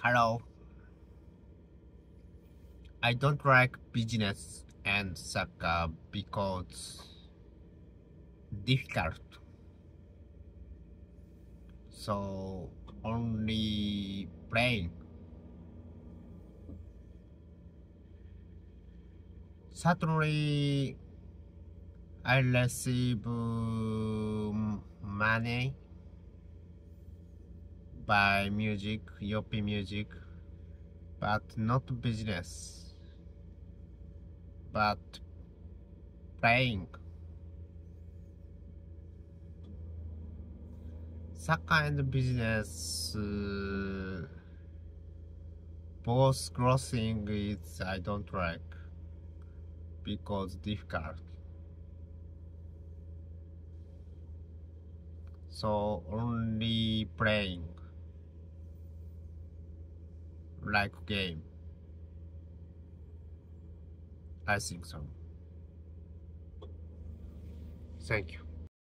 Hello. I don't like business and soccer because difficult. So only playing. Certainly, I receive um, money by music, Yoppi music, but not business, but playing. Soccer and business, uh, both crossing is I don't like because difficult. So only playing like game. I think so. Thank you.